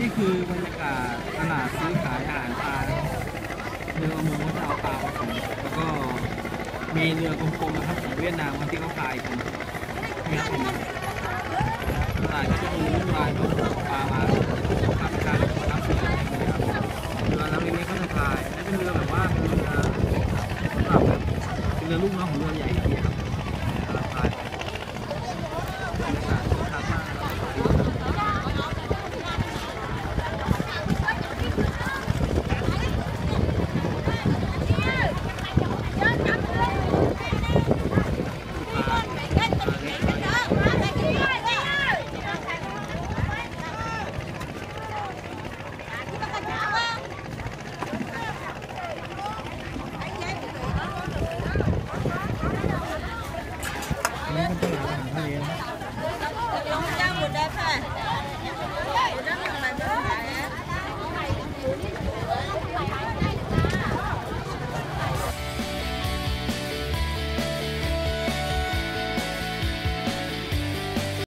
นี่คือบรรยากาศตลาดซื้อขายอาหารปลาเรือประมงก็จเอาปลามาส่งแล้วก็มีเรือกลมๆนะครับของเวียดนามที่เขาพายกันนี่ครับตลาดก็จะมีรุ่นวายรุ่นปลามาทำการรับเรือนครัเรือลำเล็กๆก็จะพายและเป็นเรือแบบว่าเรือสำหรับเป็นเรือลูกน้องของเรือใหญ่ 林